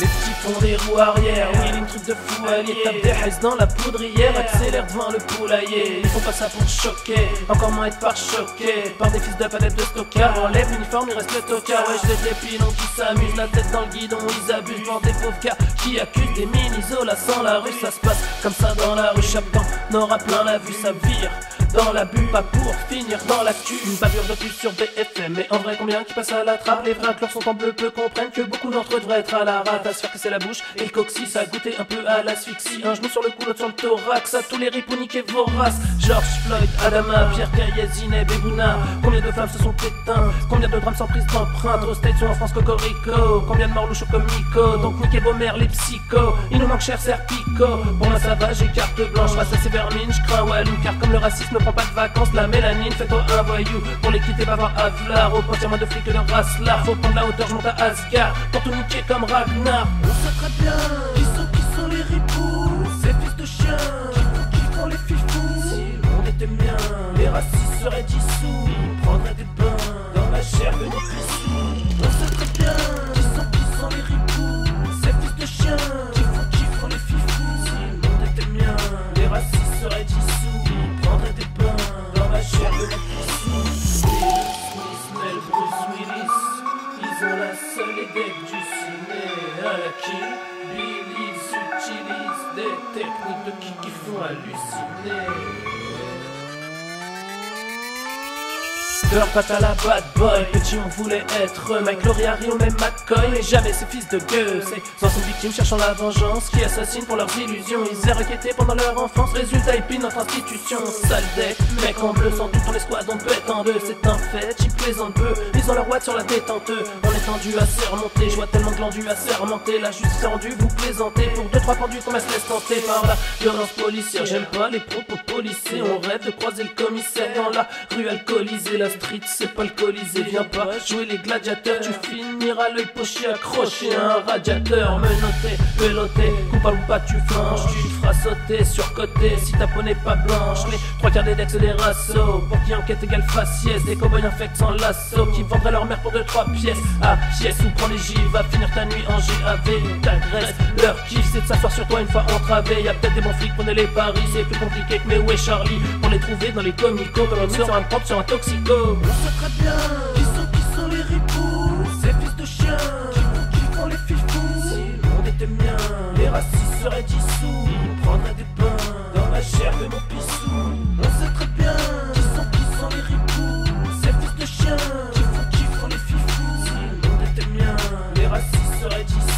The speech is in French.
Les petits font des roues arrière, oui, une truc de fou allié. Tape des haïs dans la poudrière, accélère devant le poulailler. Ils font pas ça pour choquer, encore moins être par choqué. Par des fils de palette de stockard, enlève l'uniforme, il reste le tocard. Ouais, je des pilons qui s'amusent, la tête dans le guidon, ils abusent. Pour des pauvres gars qui accusent des mini-zolas sans la rue, ça se passe comme ça dans la rue. Chaque temps n'aura plein la vue, ça vire dans la bulle, pas pour finir dans l'actu. Une bavure de plus sur BFM. Mais en vrai, combien qui passent à la trappe? Les vrais cleurs sont en bleu, peu comprennent que beaucoup d'entre eux devraient être à la rate. À se faire casser la bouche et le coccyx a goûté un peu à l'asphyxie. Un genou sur le cou, l'autre sur le thorax. À tous les ripoux niqués voraces. George Floyd, Adama, Pierre Caillet, Zineb et Combien de femmes se sont éteintes? Combien de drames sans prise d'empreinte? Aux States ou en France, Cocorico. Combien de morts louches comme Nico Donc niquez vos mères, les psychos. Il nous manque cher Serpico. Bon, moi ça va, j'ai carte blanche. Face à ces vermines, je crains. Car comme le racisme ne prend pas de vacances, la mélanine, fais-toi un voyou. Pour les quitter, va voir Avlar Au point, moins de flics que de race là. Faut prendre la hauteur, je monte à Asgard. Pour tout niquer comme Ragnar. On sait très bien. Qui sont, qui sont les ripoux? Ces fils de chiens. Qui font, qui font les fifous? Si monde était mien Les racistes seraient dissous Seule idée du ciné à la kill Bill, Leur patte à la bad boy, petit on voulait être Mike Loria, Rio, même McCoy Mais jamais ces fils de gueux. Ces anciennes victimes cherchant la vengeance Qui assassinent pour leurs illusions. Ils aient requêté pendant leur enfance Résultat ils notre institution. Sale mec en bleu Sans doute on les squads on être en deux. C'est un fait, ils plaisantent peu. Ils ont leur watt sur la détente. On est tendu à sermonter Je vois tellement glandu à sermenter La justice rendue vous plaisantez Pour deux trois pendus qu'on se laisse tenter Par la violence policière. J'aime pas les propos policiers. On rêve de croiser le commissaire Dans la rue alcoolisée. La street c'est pas le colisée Viens pas jouer les gladiateurs Tu finiras l'œil poché accroché à un radiateur. Menotté, peloté, coupable ou pas tu flanches Tu sauter, surcoté si ta peau n'est pas blanche. Les trois quarts des decks des rassos Pour qui enquête égale faciès. Des cowboys infects sans lasso Qui vendraient leur mère pour deux trois pièces. Ah pièce ou prends les J Va finir ta nuit en GAV T'agresses, leur kiff c'est de s'asseoir sur toi une fois entravé. Y'a peut-être des bons flics, prenez les paris C'est plus compliqué que où est Charlie. Pour les trouver dans les comicos Comme on sur un propre sur un toxico. On sait très bien Qui sont, qui sont les ripoux. Ces fils de chiens Qui font, qui font les fifous. Si monde était mien Les racistes seraient d'ici soll